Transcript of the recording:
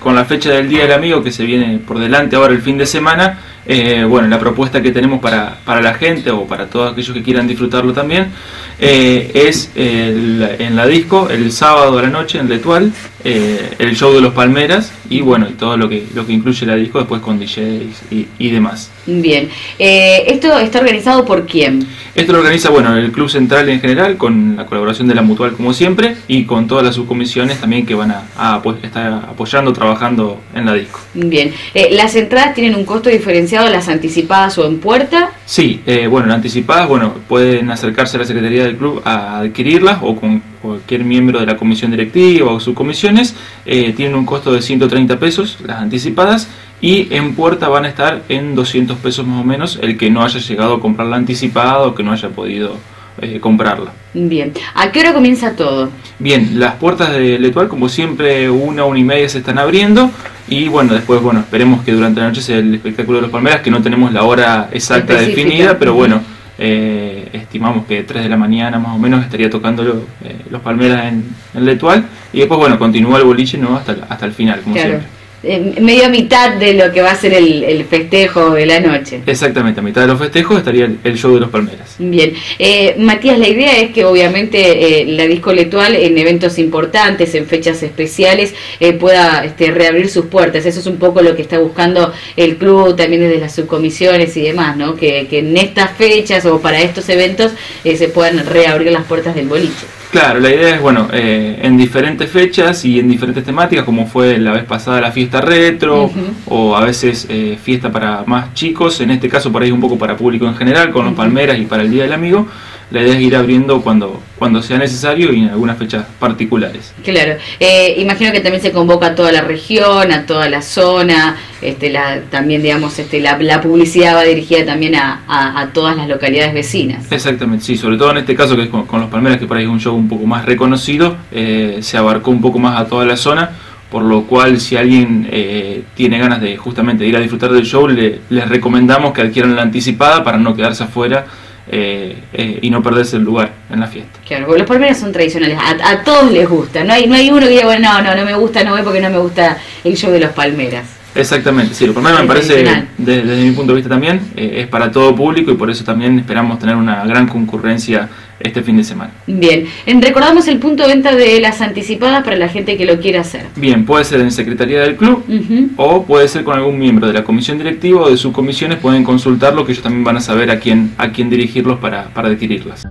con la fecha del Día del Amigo que se viene por delante ahora el fin de semana, eh, bueno, la propuesta que tenemos para, para, la gente o para todos aquellos que quieran disfrutarlo también eh, es en la disco el sábado a la noche en Letual, eh, el show de los Palmeras y bueno, y todo lo que, lo que incluye la disco después con DJs y, y demás. Bien, ¿esto está organizado por quién? Esto lo organiza, bueno, el Club Central en general con la colaboración de la Mutual como siempre y con todas las subcomisiones también que van a, a estar apoyando, trabajando en la disco. Bien, las entradas tienen un costo diferenciado las anticipadas o en puerta? Sí, eh, bueno, las anticipadas, bueno, pueden acercarse a la Secretaría del Club a adquirirlas o con cualquier miembro de la comisión directiva o subcomisiones. Eh, tienen un costo de 130 pesos las anticipadas y en puerta van a estar en 200 pesos más o menos el que no haya llegado a comprarla anticipada o que no haya podido eh, comprarla. Bien, ¿a qué hora comienza todo? Bien, las puertas de Letual como siempre una, una y media se están abriendo y bueno, después bueno, esperemos que durante la noche sea el espectáculo de los Palmeras, que no tenemos la hora exacta definida, pero bueno, eh, estimamos que 3 de la mañana más o menos estaría tocando eh, los Palmeras en, en Letual y después bueno, continúa el boliche ¿no? hasta, hasta el final, como siempre medio a mitad de lo que va a ser el, festejo de la noche. Exactamente, a mitad de los festejos estaría el, show de los Palmeras. Bien, eh, Matías, la idea es que obviamente eh, la disco letual en eventos importantes, en fechas especiales, eh, pueda este, reabrir sus puertas. Eso es un poco lo que está buscando el club, también desde las subcomisiones y demás, ¿no? Que, que en estas fechas o para estos eventos se puedan reabrir las puertas del boliche. Claro, la idea es, bueno, eh, en diferentes fechas y en diferentes temáticas, como fue la vez pasada la fiesta retro, o a veces eh, fiesta para más chicos, en este caso por ahí un poco para público en general, con los palmeras y para el Día del Amigo la idea es ir abriendo cuando, cuando sea necesario y en algunas fechas particulares. Claro, eh, imagino que también se convoca a toda la región, a toda la zona, este, la, también digamos este, la, la publicidad va dirigida también a, a, todas las localidades vecinas. Exactamente, sí, sobre todo en este caso que es con, los Palmeras, que por ahí es un show un poco más reconocido, eh, se abarcó un poco más a toda la zona por lo cual si alguien eh, tiene ganas de justamente ir a disfrutar del show, le, les recomendamos que adquieran la anticipada para no quedarse afuera eh, eh, y no perderse el lugar en la fiesta. Claro, los palmeras son tradicionales, a, todos les gusta, no hay, no hay uno que diga, bueno, no, no, no me gusta, no voy porque no me gusta el show de los palmeras. Exactamente, sí, los palmeras me parece, desde, mi punto de vista también, eh, es para todo público y por eso también esperamos tener una gran concurrencia este fin de semana. Bien, recordamos el punto de venta de las anticipadas para la gente que lo quiera hacer. Bien, puede ser en Secretaría del Club o puede ser con algún miembro de la comisión directiva o de sus comisiones, pueden consultarlo que ellos también van a saber a quién, a quién dirigirlos para, para adquirirlas.